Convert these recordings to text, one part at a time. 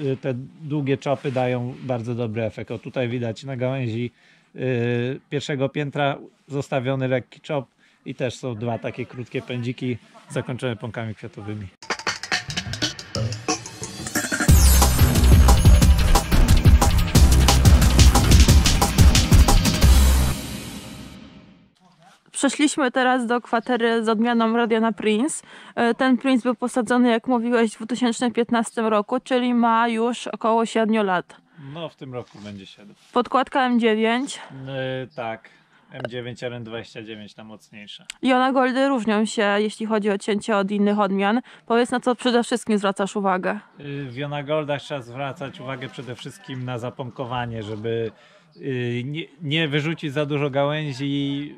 y, te długie czopy dają bardzo dobry efekt. O tutaj widać na gałęzi y, pierwszego piętra zostawiony lekki czop i też są dwa takie krótkie pędziki zakończone pąkami kwiatowymi. Przeszliśmy teraz do kwatery z odmianą Radiana Prince. E, Ten Prince był posadzony, jak mówiłeś, w 2015 roku, czyli ma już około 7 lat. No w tym roku będzie 7. Podkładka M9 Y, tak, M9 RN29 ta mocniejsza. i ona goldy różnią się, jeśli chodzi o cięcie od innych odmian. Powiedz, na co przede wszystkim zwracasz uwagę. Y, W Jonagoldach trzeba zwracać uwagę przede wszystkim na zapomkowanie, żeby nie, nie wyrzucić za dużo gałęzi,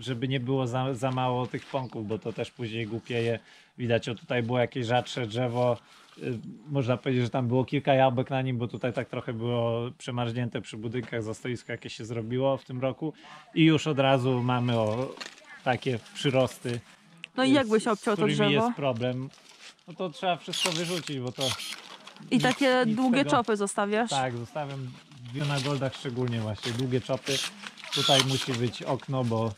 żeby nie było za, za mało tych pąków, bo to też później głupieje. Widać, o tutaj było jakieś rzadsze drzewo. y, Można powiedzieć, że tam było kilka jabłek na nim, bo tutaj tak trochę było przemarznięte przy budynkach, za stoisko jakie się zrobiło w tym roku. I już od razu mamy o takie przyrosty. No i z- jak byś z obciął to drzewo? jest problem. No to trzeba wszystko wyrzucić, bo to I nic- takie nic długie tego- czopy zostawiasz? tak, zostawiam na goldach szczególnie właśnie, długie czopy. Tutaj musi być okno, bo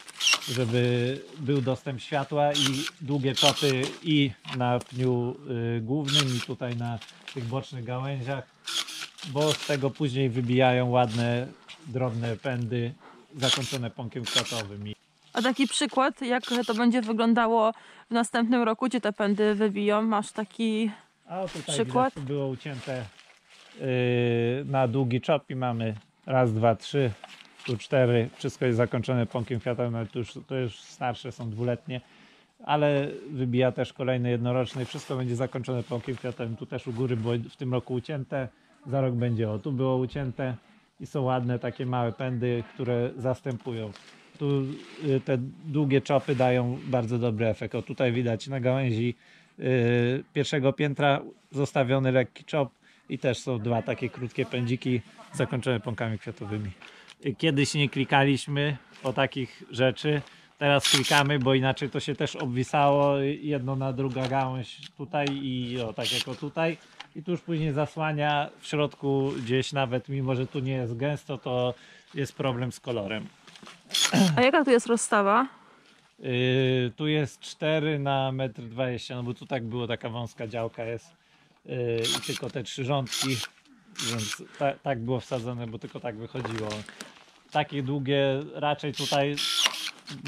żeby był dostęp światła i długie czopy i na pniu y, głównym i tutaj na tych bocznych gałęziach, bo z tego później wybijają ładne, drobne pędy zakończone pąkiem kwiatowym. A taki przykład, jak to będzie wyglądało w następnym roku, gdzie te pędy wybiją? Masz taki... A o tutaj Przykład? widać, było ucięte yy, na długi czop i mamy raz, dwa, trzy, tu cztery. Wszystko jest zakończone pąkiem kwiatowym, ale to już, to już starsze, są dwuletnie. Ale wybija też kolejny jednoroczny. Wszystko będzie zakończone pąkiem kwiatowym. Tu też u góry było w tym roku ucięte. Za rok będzie o, tu było ucięte i są ładne takie małe pędy, które zastępują. Tu y, te długie czopy dają bardzo dobry efekt. O tutaj widać na gałęzi y, pierwszego piętra zostawiony lekki czop i też są dwa takie krótkie pędziki zakończone pąkami kwiatowymi. Kiedyś nie klikaliśmy o takich rzeczy, teraz klikamy, bo inaczej to się też obwisało jedno na druga gałąź tutaj i o tak jako tutaj i tu już później zasłania w środku gdzieś nawet mimo, że tu nie jest gęsto, to jest problem z kolorem. A jaka tu jest rozstawa? Yy, tu jest 4 na 1,20 m, no bo tu tak było, taka wąska działka jest yy, i tylko te trzy rządki, więc ta, tak było wsadzone, bo tylko tak wychodziło. Takie długie raczej tutaj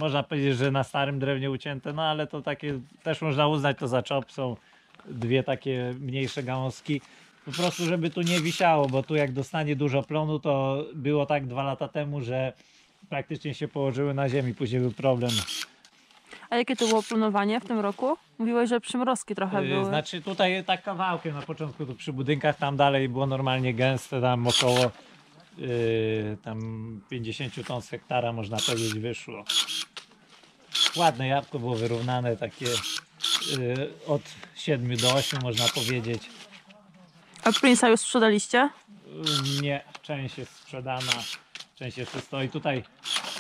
można powiedzieć, że na starym drewnie ucięte, no ale to takie też można uznać to za czop, są dwie takie mniejsze gałązki. Po prostu, żeby tu nie wisiało, bo tu jak dostanie dużo plonu, to było tak dwa lata temu, że praktycznie się położyły na ziemi, później był problem. A jakie to było planowanie w tym roku? Mówiłeś, że przymrozki trochę Yy, były. Znaczy tutaj tak kawałkiem na początku tu przy budynkach, tam dalej było normalnie gęste, tam około yy, tam 50 ton z hektara można powiedzieć wyszło. Ładne jabłko było wyrównane, takie yy, od 7 do 8 można powiedzieć. A Prince'a już sprzedaliście? Yy, Nie, część jest sprzedana, część jeszcze stoi. Tutaj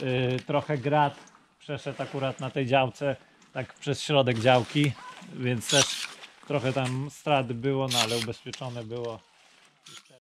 yy, trochę grat przeszedł akurat na tej działce, tak przez środek działki, więc też trochę tam strat było, no ale ubezpieczone było.